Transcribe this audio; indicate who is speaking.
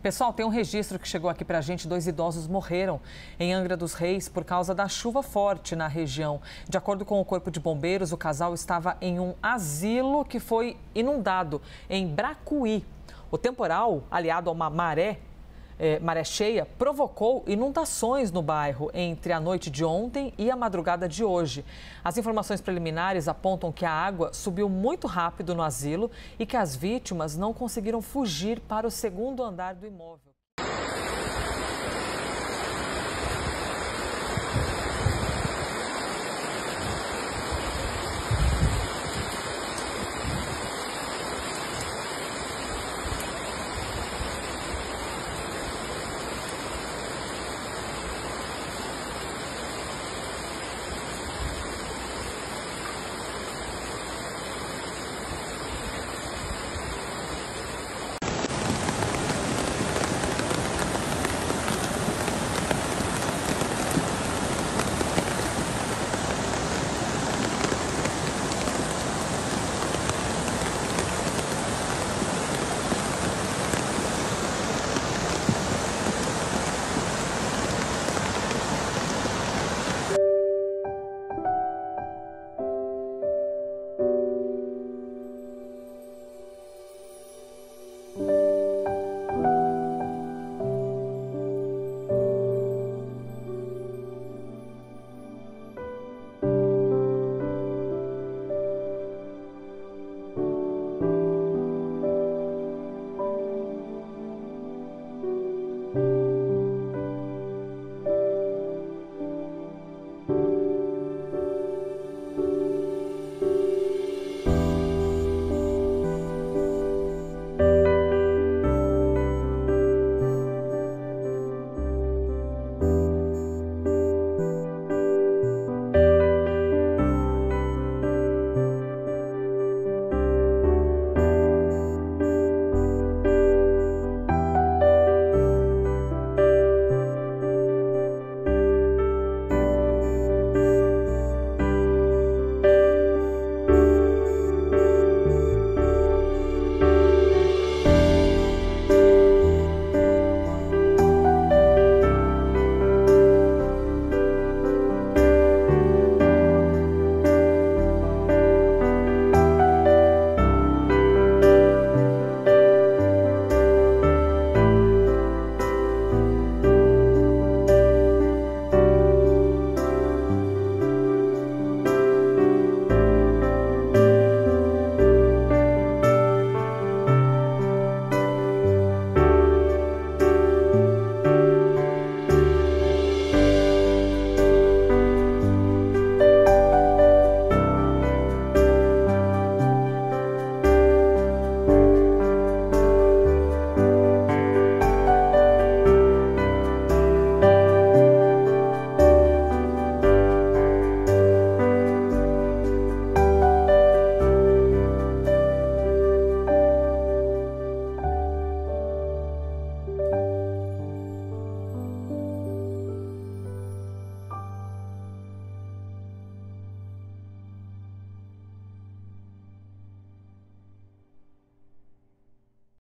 Speaker 1: Pessoal, tem um registro que chegou aqui para a gente: dois idosos morreram em Angra dos Reis por causa da chuva forte na região. De acordo com o Corpo de Bombeiros, o casal estava em um asilo que foi inundado em Bracuí. O temporal, aliado a uma maré é, maré cheia provocou inundações no bairro entre a noite de ontem e a madrugada de hoje. As informações preliminares apontam que a água subiu muito rápido no asilo e que as vítimas não conseguiram fugir para o segundo andar do imóvel.